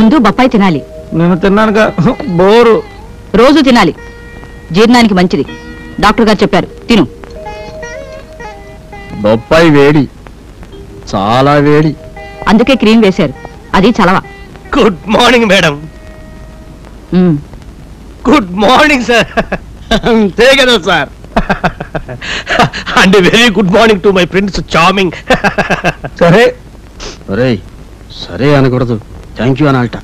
ముందు బొప్పాయి తినాలి. నేను తిన్నానుగా. బోరు. రోజు తినాలి. జీర్ణానికి మంచిది. డాక్టర్ గారు చెప్పారు. తిను. బొప్పాయి వేడి. చాలా వేడి. అందుకే క్రీమ్ వేశారు. అది చలవ. Good morning madam. Um. Good morning sir. అంతే కదా sir. And very good morning to my friends charming సరే. ఒరేయ్ సరే అనకూడదు. థ్యాంక్ యూ అనాలట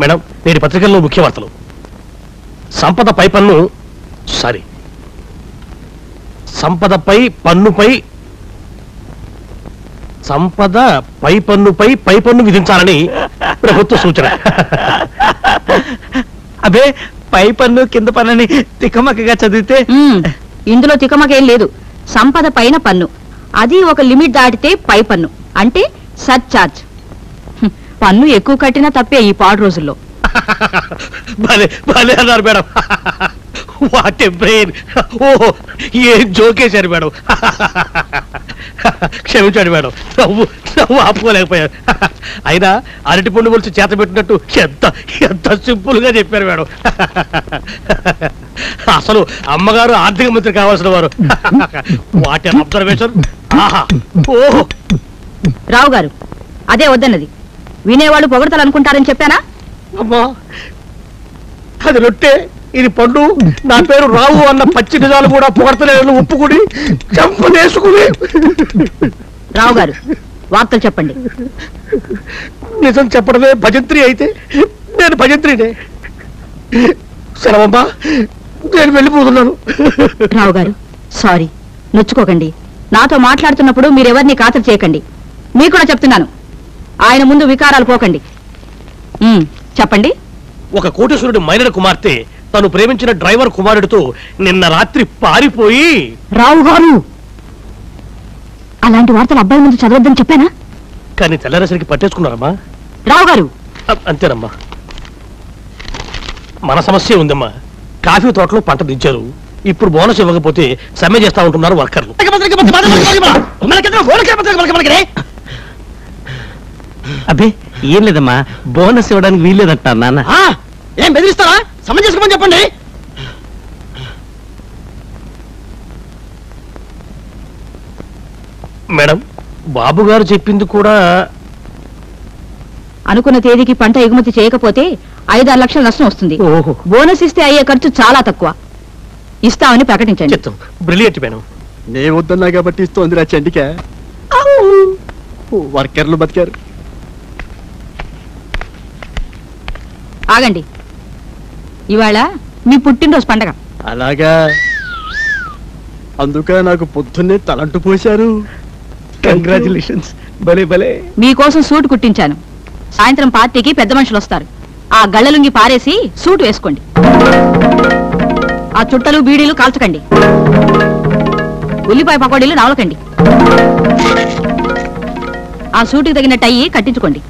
మేడం నేటి పత్రికల్లో ముఖ్య వార్తలు. సంపద పై పన్ను సారీ సంపదపై పన్నుపై సంపద పై పన్నుపై పై పన్ను విధించాలని ప్రభుత్వ సూచన. అబే పై పన్ను కింద పన్నుని తికమకగా చదివితే. ఇందులో తికమకేం లేదు. సంపద పైన పన్ను. అది ఒక లిమిట్ దాటితే పై పన్ను. అంటే సర్చార్జ్. పన్ను ఎక్కువ కట్టినా తప్పే ఈ పాడు రోజుల్లో. భలే భలే అన్నారు మేడం. వాట్ ఏ బ్రెయిన్ ఓహో ఏం జోకేశారు మేడం. క్షమించండి మేడం. నవ్వు నవ్వు ఆపుకోలేకపోయారు అయినా అరటి పండు మొలిచి చేత పెట్టినట్టు ఎంత ఎంత సింపుల్గా చెప్పారు మేడం. అసలు అమ్మగారు ఆర్థిక మంత్రి కావాల్సిన వారు. వాట్ అబ్జర్వేషన్ ఆహా ఓహో. రావు గారు అదే వద్దన్నది. వినేవాళ్ళు పొగడతాలనుకుంటారని చెప్పానా? అమ్మా అది రొట్టె ఇది పండు నా పేరు రావు అన్న పచ్చి నిజాలు కూడా పొగడతలేదని ఒప్పుకుని చంపనేసుకుని రావు గారు వార్తలు చెప్పండి. నిజం చెప్పడమే భజంత్రి అయితే నేను భజంత్రినే. సెలవమ్మా నేను వెళ్ళిపోతున్నాను. రావు గారు సారీ నొచ్చుకోకండి. నాతో మాట్లాడుతున్నప్పుడు మీరెవరిని ఖాతరు చేయకండి. మీకు కూడా చెప్తున్నాను. ఆయన ముందు వికారాలు పోకండి ఉమ్, చెప్పండి ఒక కోటేశ్వరుడి మైనర్ కుమార్తె తను ప్రేమించిన డ్రైవర్ కుమారుడితో నిన్న రాత్రి పారిపోయి రావు గారు అలాంటి వార్తలు అబ్బాయి ముందు చదవద్దని చెప్పానా కానీ తెల్లరసరికి పట్టేసుకున్నారమ్మా రావు గారు అ- అంతేనమ్మా మన సమస్య ఉందమ్మా కాఫీ తోటలో పంట దించారు ఇప్పుడు బోనస్ ఇవ్వకపోతే సమ్మె చేస్తా ఉంటున్నారు వర్కర్లు అబ్బే ఏం లేదమ్మా బోనస్ ఇవ్వడానికి వీల్లేదంట నాన్న. ఏం బెదిరిస్తారా సమ్మె చేసుకోమని చెప్పండి. మేడం బాబు గారు చెప్పింది కూడా అనుకున్న తేదీకి పంట ఎగుమతి చేయకపోతే ఐదారు లక్షల నష్టం వస్తుంది. ఓహో. బోనస్ ఇస్తే అయ్యే ఖర్చు చాలా తక్కువ. ఇస్తామని ప్రకటించండి. చెప్తాం. Brilliant madam. నే వద్దన్నా కాబట్టి ఇస్తోంది రా చండిక. వర్కర్లు బతికారు. ఆగండి. ఇవాళ మీ పుట్టినరోజు పండగ. అలాగా? అందుక నాకు పొద్దున్నే తలంటు పోశారు. కంగ్రాచులేషన్స్ భలే భలే. మీకోసం సూట్ కుట్టించాను. సాయంత్రం పార్టీకి పెద్ద మనుషులు వస్తారు. ఆ గళ్ళలుంగి పారేసి సూట్ వేసుకోండి. ఆ చుట్టలు బీడీలు కాల్చకండి. ఉల్లిపాయ పకోడీలు నవలకండి. ఆ సూటుకి తగిన టై కట్టించుకోండి.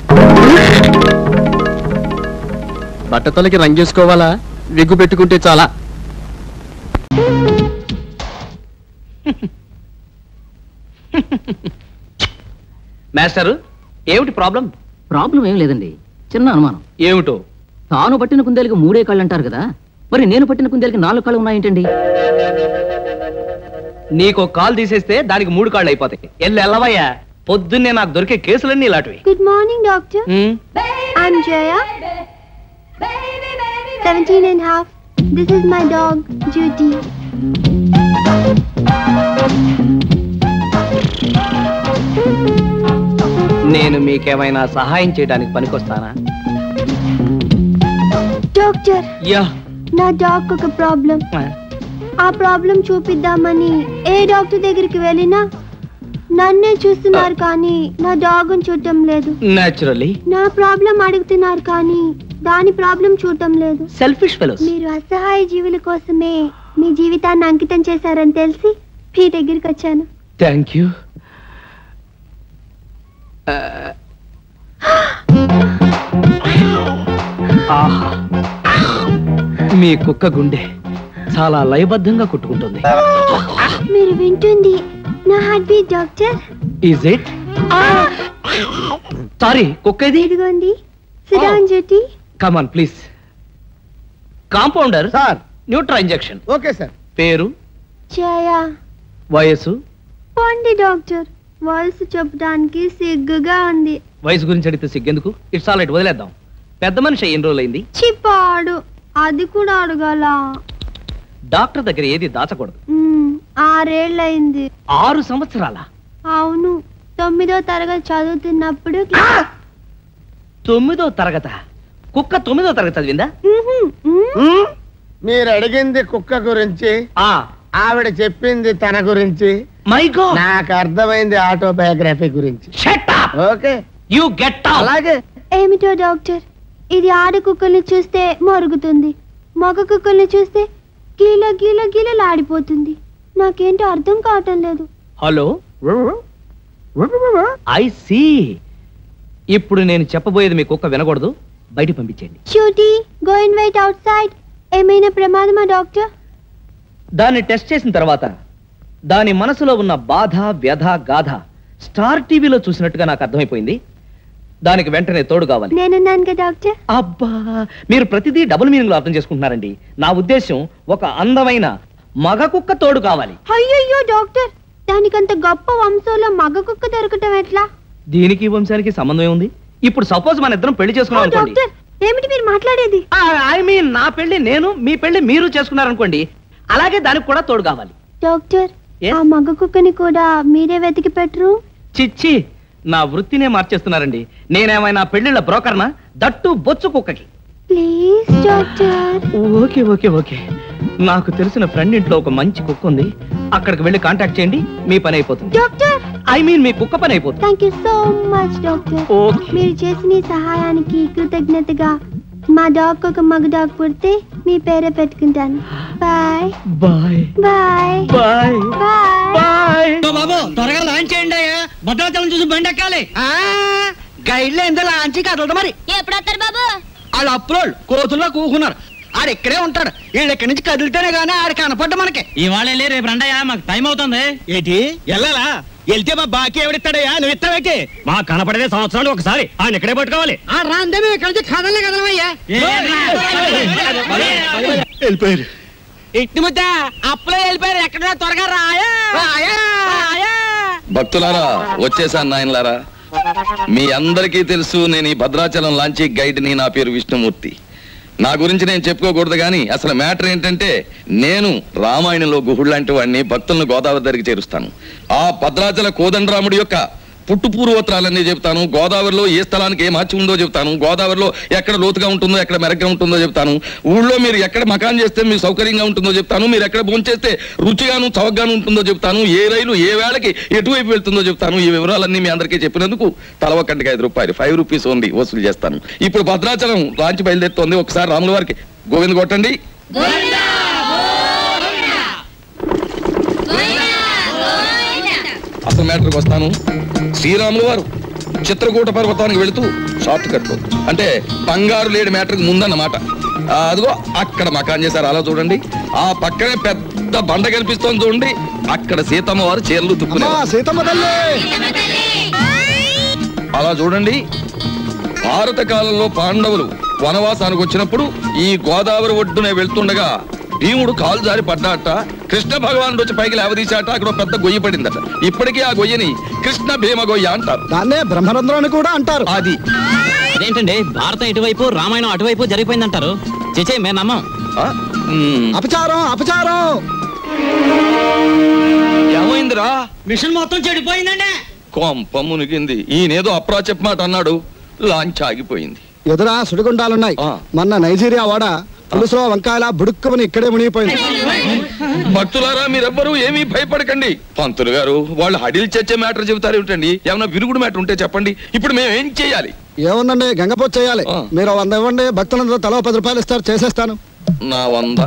బట్టతలకి రంగేసుకోవాలా విగ్గు పెట్టుకుంటే చాలా. మాస్టరు ఏమిటి ప్రాబ్లం? ప్రాబ్లం ఏం లేదండి. చిన్న అనుమానం. ఏమిటో? తాను పట్టిన కుందేలకి మూడే కాళ్ళు అంటారు కదా. మరి నేను పట్టిన కుందేలకి నాలుగు కాళ్ళు ఉన్నాయేంటండి? నీకు కాల్ తీసేస్తే దానికి మూడు కాళ్ళు అయిపోతాయి. ఎల్లు ఎల్లవయ్యా? పొద్దున్నే నాకు దొరికే కేసులన్నీ ఇలాంటివి. ఉమ్, I'm Jaya. 17 and a half. This is my dog, Judy. నేను మీకేమైనా సహాయం చేయడానికి పనికొస్తానా? Doctor yeah. నా డాగ్ ఒక ప్రాబ్లం ఆ. ప్రాబ్లం చూపిద్దామని ఏ డాక్టర్ దగ్గరికి వెళ్ళినా నన్నే చూస్తున్నారు కానీ నా డాగ్ని చూడటం లేదు. నా ప్రాబ్లం అడుగుతున్నారు కానీ దాని ప్రాబ్లం చూడటం లేదు. సెల్ఫిష్ ఫెలోస్ మీరు అసహాయ జీవుల కోసమే మీ జీవితాన్ని అంకితం చేశారని తెలిసి మీ దగ్గరికి వచ్చాను. థ్యాంక్ యూ ఆహా. మీ కుక్క గుండె చాలా లయబద్ధంగా కొట్టుకుంటుంది. మీరు వింటుంది. నా heart beat doctor is it sorry కుక్క ఇది? ఇదిగోండి. జెట్టి come on please compounder sir Nutra injection okay sir పేరు? జయ వయసు పోండి డాక్టర్. వయసు చెప్పడానికి సిగ్గుగా ఉంది. వయసు గురించి అడిగితే సిగ్గెందుకు? ఇట్స్ ఆల్ రైట్ వదిలేద్దాం. పెద్ద మనిషి ఎన్ని రోజులైంది? చిప్పాడు. అది కూడా అడగాల. డాక్టర్ దగ్గర ఏది దాచకూడదు. మ్మ్, ఆరేళ్ళయింది ఆరు సంవత్సరాల? అవును. తొమ్మిదో తరగతి చదువుతున్నప్పుడు తొమ్మిదో తరగత? కుక్క తొమ్మిదో తరగతి చదివిందా. మీరు అడిగింది కుక్క గురించి ఆ. ఆవిడ చెప్పింది తన గురించి మై గాడ్. నాకు అర్థమైంది ఆటోబయోగ్రఫీ గురించి. Shut up okay. You get అలాగే. ఏమిటో డాక్టర్? ఇది ఆడ కుక్కల్ని చూస్తే మరుగుతుంది. మగ కుక్కల్ని చూస్తే గీల గీల గీలలాడిపోతుంది. నాకేంటో అర్థం కావటం లేదు. హలో? I see. ఇప్పుడు నేను చెప్పబోయేది మీ కుక్క వినకూడదు. బయట పంపించండి షూటీ go in wait outside ఏమైనా ప్రమాదమా డాక్టర్? దాన్ని టెస్ట్ చేసిన తర్వాత దాని మనసులో ఉన్న బాధ వ్యధ గాథ స్టార్ టీవీలో చూసినట్టుగా నాకు అర్థమైపోయింది. దానికి వెంటనే తోడు కావాలి. నేనున్నాను కదా డాక్టర్? అబ్బా మీరు ప్రతిదీ డబుల్ మీనింగ్లో అర్థం చేసుకుంటున్నారండి. నా ఉద్దేశం ఒక అందమైన మగ కుక్క తోడు కావాలి. అయ్యయ్యో డాక్టర్! దానికంత గొప్ప వంశంలో మగ కుక్క దొరకటం ఎట్లా? దీనికి వంశానికి సంబంధం ఉంది ఇప్పుడు సపోజ్ మన ఇద్దరం పెళ్ళి చేసుకున్నాం అనుకోండి. డాక్టర్ ఏమిటి మీరు మాట్లాడేది? ఐ మీన్ నా పెళ్ళి నేను మీ పెళ్ళి మీరు చేసుకున్నారనుకోండి. అలాగే దానికి కూడా తోడు కావాలి. డాక్టర్? ఆ మగ కుక్కని కూడా మీరే వెతికి పెట్టరు? చిచ్చి నా వృత్తినే మార్చేస్తున్నారండి. నేనేమైనా పెళ్ళిళ్ళ బ్రోకర్నా? దట్టు బొచ్చు కుక్కకి. Please doctor. Okay okay okay. నాకు తెలిసిన ఫ్రెండ్ ఇంట్లో ఒక మంచి కుక్క ఉంది. అక్కడికి వెళ్ళి కాంటాక్ట్ చేయండి మీ పని అయిపోతుంది. డాక్టర్ ఐ మీన్ మీ కుక్క పని అయిపోతుంది. Thank you so much doctor okay మీరు చేసిన ఈ సహాయానికి కృతజ్ఞతగా మా డాగ్ ఒక మగ డాగ్ పుడితే మీ పేరే పెట్టుకుంటాను. Boy boy boy boy boy boy బాబు త్వరగా లాంచ్ చేయండి అయ్యా. భద్రాచలం చూసి బండి ఎక్కాలి. గైడ్లో ఎంతో లాంచి కదలదు మరి. ఎప్పుడు వస్తారు బాబు? వాళ్ళు అప్రోల్ కోతుల్లో కూకున్నారు. ఆడు ఇక్కడే ఉంటాడు. వీళ్ళు ఇక్కడి నుంచి కదిలితేనే గానీ ఆడు కనపడ్డ మనకి. ఇవాళ వెళ్ళి రేపు రండయ్యా మాకు టైం అవుతుంది. ఏంటి? వెళ్ళాలా? వెళ్తే మా బాకీ ఎవడిస్తాడయ్యా? నువ్వు ఇస్తావేటి మా కనపడేదే సంవత్సరాలు ఒకసారి. ఆయన ఇక్కడే పట్టుకోవాలి. ఆ రాందే మేము ఇక్కడి నుంచి కదలే వెళ్ళిపోయారు. ఇంటి ముద్ద అప్పులో వెళ్ళిపోయారు. ఎక్కడ త్వరగా రాయా. భక్తులారా వచ్చేసాను నాయనలారా. మీ అందరికీ తెలుసు నేను ఈ భద్రాచలం లాంచి గైడ్ని నా పేరు విష్ణుమూర్తి. నా గురించి నేను చెప్పుకోకూడదు కానీ అసలు మ్యాటర్ ఏంటంటే నేను రామాయణంలో గుహుడు లాంటి వాడిని భక్తులను గోదావరి దగ్గరికి చేరుస్తాను. ఆ భద్రాచల కోదండరాముడి యొక్క పుట్టు పూర్వోత్తరాలన్నీ చెప్తాను గోదావరిలో ఏ స్థలానికి ఏ మార్చి ఉందో చెప్తాను గోదావరిలో ఎక్కడ లోతుగా ఉంటుందో ఎక్కడ మెరగ్గా ఉంటుందో చెప్తాను ఊళ్ళో మీరు ఎక్కడ మకాన్ చేస్తే మీకు సౌకర్యంగా ఉంటుందో చెప్తాను మీరు ఎక్కడ భోంచేస్తే రుచిగాను చవకగాను ఉంటుందో చెప్తాను ఏ రైలు ఏ వేళకి ఎటువైపు వెళ్తుందో చెప్తాను ఈ వివరాలన్నీ మీ అందరికీ చెప్పినందుకు తల ఒక్కటికి ఐదు రూపాయలు. ఫైవ్ రూపీస్ ఓన్లీ వసూలు చేస్తాను. ఇప్పుడు భద్రాచలం రాంచి బయలుదేరుతోంది. ఒకసారి రాముల వారికి గోవింద్ కొట్టండి. అసలు మ్యాటర్కి వస్తాను? శ్రీరాములు వారు చిత్రకూట పర్వతానికి వెళుతూ షార్ట్ కట్ అంటే బంగారు లేడి మ్యాటర్కి ముందన్నమాట. అదిగో అక్కడ మకాన్ చేశారు అలా చూడండి. ఆ పక్కనే పెద్ద బండ కనిపిస్తోంది చూడండి. అక్కడ సీతమ్మ వారు చీరలు తుక్కునేవారు సీతమ్మ తల్లి! అలా చూడండి. భారత కాలంలో పాండవులు వనవాసానికి వచ్చినప్పుడు ఈ గోదావరి ఒడ్డునే వెళ్తుండగా భీముడు కాలు జారి పడ్డాట. కృష్ణ భగవానుడు వచ్చి పైకి లేవదీశాట. అక్కడ పెద్ద గొయ్యి పడిందట. ఇప్పటికీ ఆ గొయ్యని కృష్ణ భీమ గొయ్య అంటారు. దాన్నే బ్రహ్మరంధ్రం అని కూడా అంటారు. అది. అదేంటండి? భారతం ఇటువైపు రామాయణం అటువైపు జరిగిపోయిందంటారు. చేచే మేము నమ్మం. అపచారం అపచారం. ఏమైందిరా? మిషన్ మొత్తం చెడిపోయిందండి. కొంప మునిగింది. ఈయనేదో అప్రాచప్ మాట అన్నాడు. లాంచ్ ఆగిపోయింది ఎదురా సుడిగుండాలున్నాయి. మొన్న నైజీరియా వాడ పులుసులో వంకాయల బుడుక్కుమని ఇక్కడే మునిగిపోయింది. భక్తులారా మీరెవ్వరూ ఏమీ భయపడకండి. పంతులు గారు వాళ్ళు హడిల్ చచ్చే మ్యాటర్ చెబుతారు ఏమిటండి? ఏమైనా విరుగుడు మ్యాటర్ ఉంటే చెప్పండి. ఇప్పుడు మేము ఏం చేయాలి? ఏముందండి గంగపోతు చేయాలి. మీరు వంద ఇవ్వండి భక్తులందరూ తలో పది రూపాయలు ఇస్తారు చేసేస్తాను. నా వంద.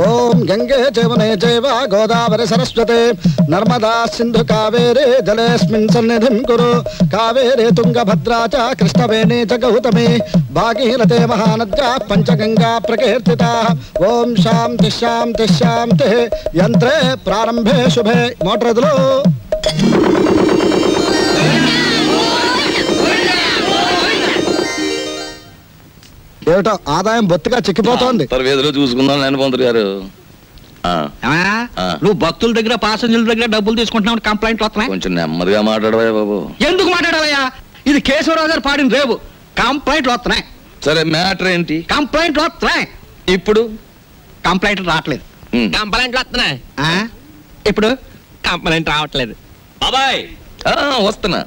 ఓం గంగే జవనే జైవ గోదావరి సరస్వతే. నర్మదా సింధు కావేరే జలేస్మిన్ సన్నిధిం కురు. కావేరే తుంగభద్రా చ కృష్ణవేణి చ గౌతమి. భాగీరథే మహానద్యా పంచగంగా ప్రకీర్తితా. ఓం శాంతి శాంతి శాంతి. యంత్రే ప్రారంభే శుభే. మోటార్ ఏమిటో ఆదాయం బొత్తిగా చిక్కిపోతోంది. చూసుకుందాం నేను పంతులు గారు. నువ్వు భక్తుల దగ్గర పాసెంజర్ల దగ్గర డబ్బులు తీసుకుంటున్నావు కంప్లైంట్లు వస్తున్నాయి? కొంచెం నెమ్మదిగా మాట్లాడవా బాబు. ఎందుకు మాట్లాడాలయ్యా? ఇది కేశవరావు గారు పాడిన రేపు కంప్లైంట్లు వస్తున్నాయి. సరే మ్యాటర్ ఏంటి? కంప్లైంట్లు వస్తున్నాయి. ఇప్పుడు కంప్లైంట్లు రావట్లేదు. కంప్లైంట్లు వస్తున్నాయి. ఆ? ఇప్పుడు కంప్లైంట్ రావట్లేదు. బాబాయ్! ఆ, వస్తున్నా.